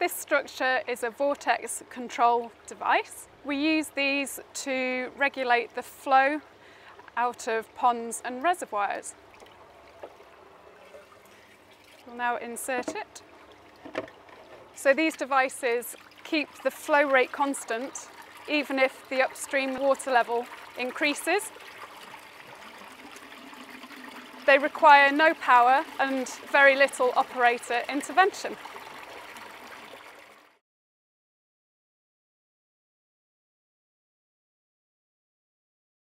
This structure is a vortex control device. We use these to regulate the flow out of ponds and reservoirs. We'll now insert it. So these devices keep the flow rate constant even if the upstream water level increases. They require no power and very little operator intervention.